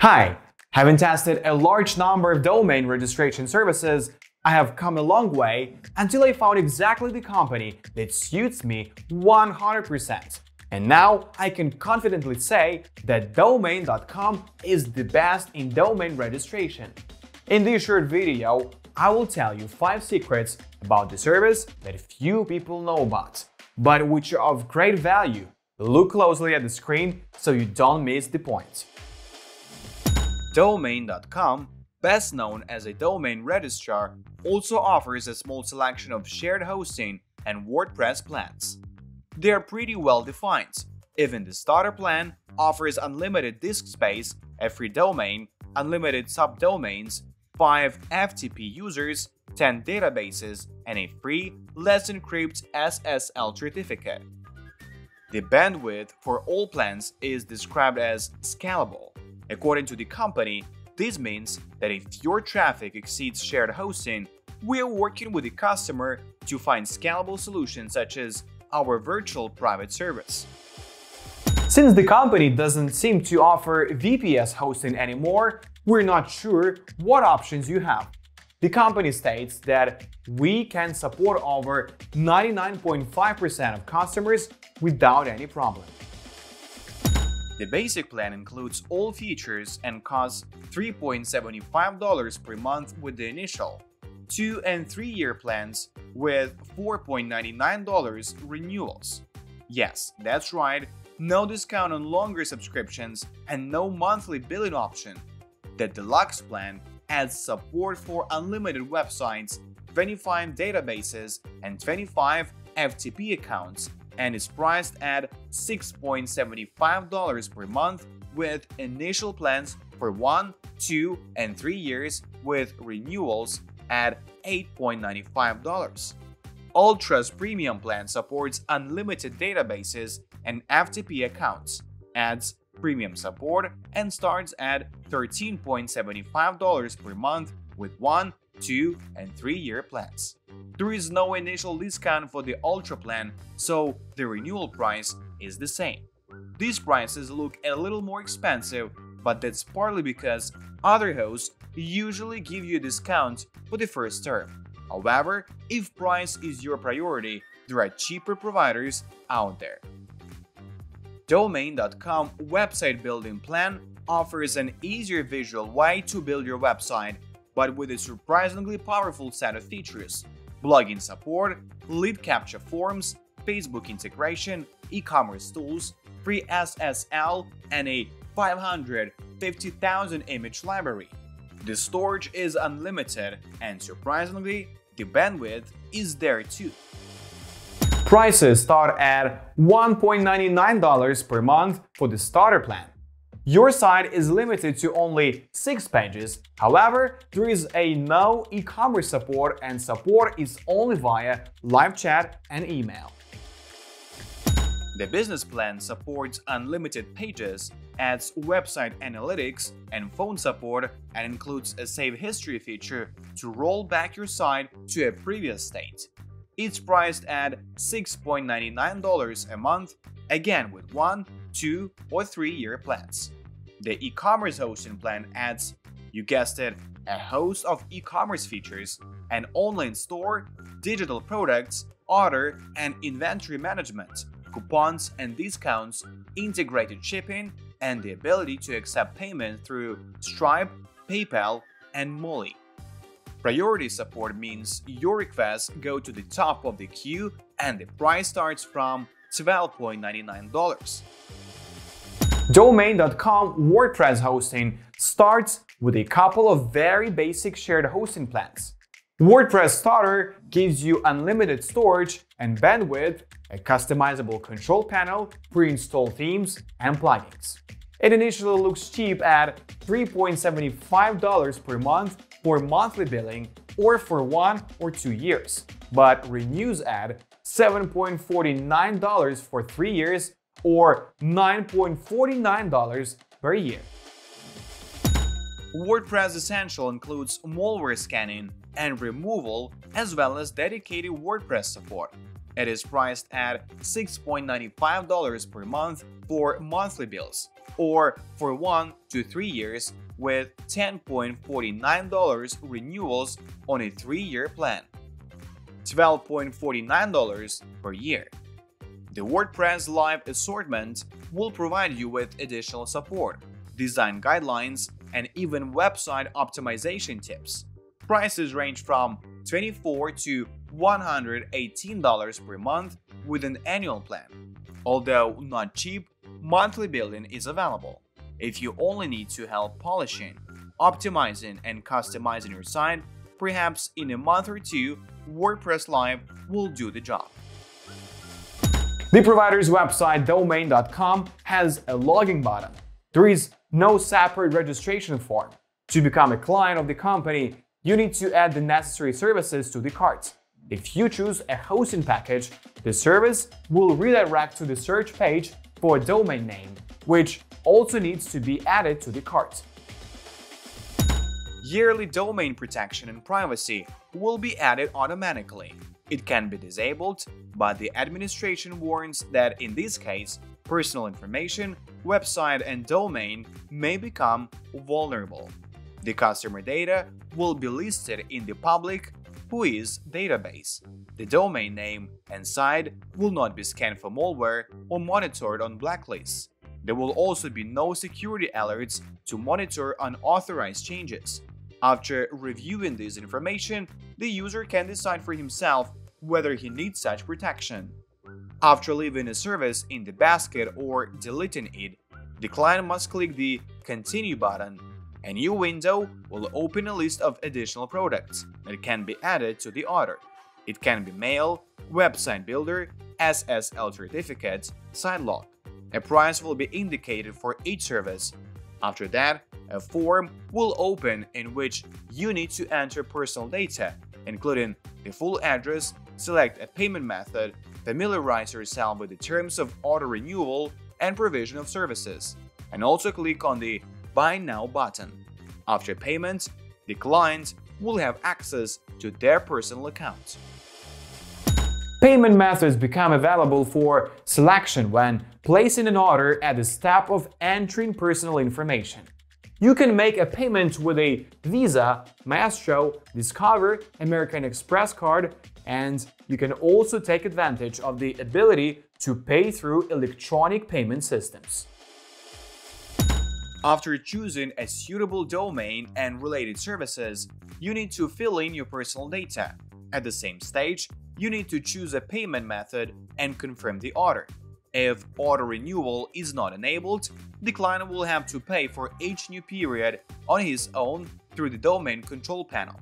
Hi! Having tested a large number of domain registration services, I have come a long way until I found exactly the company that suits me 100%. And now I can confidently say that Domain.com is the best in domain registration. In this short video, I will tell you 5 secrets about the service that few people know about, but which are of great value. Look closely at the screen so you don't miss the point. Domain.com, best known as a domain registrar, also offers a small selection of shared hosting and WordPress plans. They are pretty well defined. Even the starter plan offers unlimited disk space, a free domain, unlimited subdomains, 5 FTP users, 10 databases, and a free Let's Encrypt SSL certificate. The bandwidth for all plans is described as scalable. According to the company, this means that if your traffic exceeds shared hosting, we are working with the customer to find scalable solutions such as our virtual private service. Since the company doesn't seem to offer VPS hosting anymore, we're not sure what options you have. The company states that we can support over 99.5% of customers without any problem. The basic plan includes all features and costs $3.75 per month with the initial, 2 and 3 year plans with $4.99 renewals. Yes, that's right, no discount on longer subscriptions and no monthly billing option. The deluxe plan adds support for unlimited websites, 25 databases, and 25 FTP accounts and is priced at $6.75 per month with initial plans for 1, 2, and 3 years with renewals at $8.95. Ultra's premium plan supports unlimited databases and FTP accounts, adds premium support, and starts at $13.75 per month with 1, 2, and 3 year plans. There is no initial discount for the Ultra plan, so the renewal price is the same. These prices look a little more expensive, but that's partly because other hosts usually give you a discount for the first term. However, if price is your priority, there are cheaper providers out there. Domain.com website building plan offers an easier visual way to build your website, but with a surprisingly powerful set of features blogging support, lead capture forms, Facebook integration, e-commerce tools, free SSL, and a 550,000 image library. The storage is unlimited, and surprisingly, the bandwidth is there too. Prices start at $1.99 per month for the starter plan. Your site is limited to only 6 pages, however, there is a no e-commerce support and support is only via live chat and email. The business plan supports unlimited pages, adds website analytics and phone support, and includes a save history feature to roll back your site to a previous state. It's priced at $6.99 a month, again with 1, 2, or 3 year plans. The e-commerce hosting plan adds, you guessed it, a host of e-commerce features, an online store, digital products, order and inventory management, coupons and discounts, integrated shipping, and the ability to accept payment through Stripe, PayPal, and Mollie. Priority support means your requests go to the top of the queue and the price starts from $12.99. Domain.com WordPress hosting starts with a couple of very basic shared hosting plans. WordPress Starter gives you unlimited storage and bandwidth, a customizable control panel, pre-installed themes, and plugins. It initially looks cheap at $3.75 per month for monthly billing or for one or two years, but renews at $7.49 for three years or $9.49 per year. WordPress Essential includes malware scanning and removal as well as dedicated WordPress support. It is priced at $6.95 per month for monthly bills or for 1 to 3 years with $10.49 renewals on a 3-year plan. $12.49 per year. The WordPress Live assortment will provide you with additional support, design guidelines, and even website optimization tips. Prices range from 24 to $118 per month with an annual plan. Although not cheap, monthly billing is available. If you only need to help polishing, optimizing, and customizing your site, perhaps in a month or two, WordPress Live will do the job. The provider's website domain.com has a login button. There is no separate registration form. To become a client of the company, you need to add the necessary services to the cart. If you choose a hosting package, the service will redirect to the search page for a domain name, which also needs to be added to the cart. Yearly domain protection and privacy will be added automatically. It can be disabled, but the administration warns that in this case, personal information, website, and domain may become vulnerable. The customer data will be listed in the public WHOIS database. The domain name and site will not be scanned for malware or monitored on blacklists. There will also be no security alerts to monitor unauthorized changes. After reviewing this information, the user can decide for himself whether he needs such protection. After leaving a service in the basket or deleting it, the client must click the Continue button. A new window will open a list of additional products that can be added to the order. It can be mail, website builder, SSL certificate, SiteLock. A price will be indicated for each service. After that, a form will open in which you need to enter personal data, including the full address, select a payment method, familiarize yourself with the terms of auto renewal and provision of services, and also click on the Buy Now button. After payment, the client will have access to their personal account. Payment methods become available for selection when placing an order at the step of entering personal information. You can make a payment with a Visa, Maestro, Discover, American Express card, and you can also take advantage of the ability to pay through electronic payment systems. After choosing a suitable domain and related services, you need to fill in your personal data. At the same stage, you need to choose a payment method and confirm the order. If auto renewal is not enabled, the client will have to pay for each new period on his own through the domain control panel.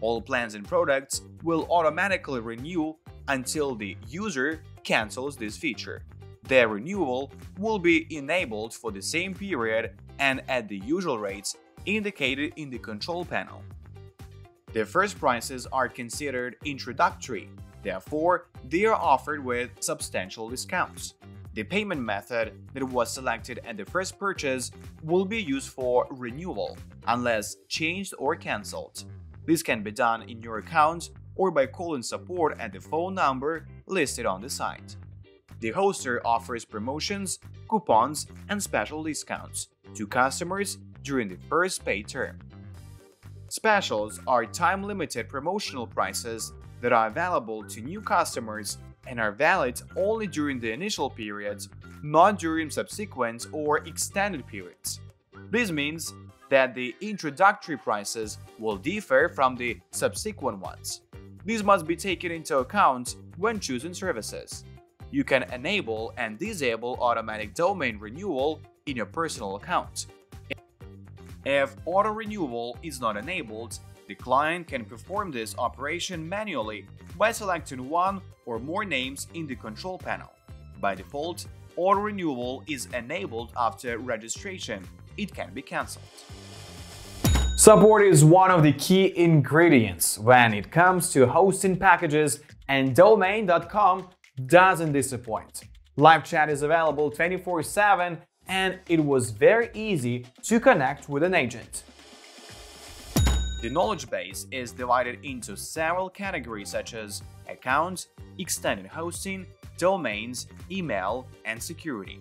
All plans and products will automatically renew until the user cancels this feature. Their renewal will be enabled for the same period and at the usual rates indicated in the control panel. The first prices are considered introductory, therefore, they are offered with substantial discounts. The payment method that was selected at the first purchase will be used for renewal, unless changed or cancelled. This can be done in your account or by calling support at the phone number listed on the site. The hoster offers promotions, coupons, and special discounts to customers during the first pay term. Specials are time-limited promotional prices that are available to new customers and are valid only during the initial periods, not during subsequent or extended periods. This means that the introductory prices will differ from the subsequent ones. These must be taken into account when choosing services. You can enable and disable automatic domain renewal in your personal account. If auto renewal is not enabled, the client can perform this operation manually by selecting one or more names in the control panel. By default, auto renewal is enabled after registration. It can be cancelled. Support is one of the key ingredients when it comes to hosting packages, and domain.com doesn't disappoint. Live chat is available 24 7, and it was very easy to connect with an agent. The knowledge base is divided into several categories such as accounts, extended hosting, domains, email, and security.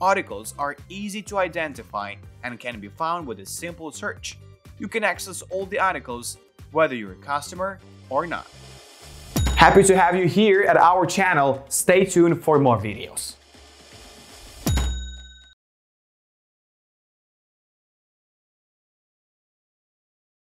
Articles are easy to identify and can be found with a simple search. You can access all the articles whether you're a customer or not. Happy to have you here at our channel. Stay tuned for more videos.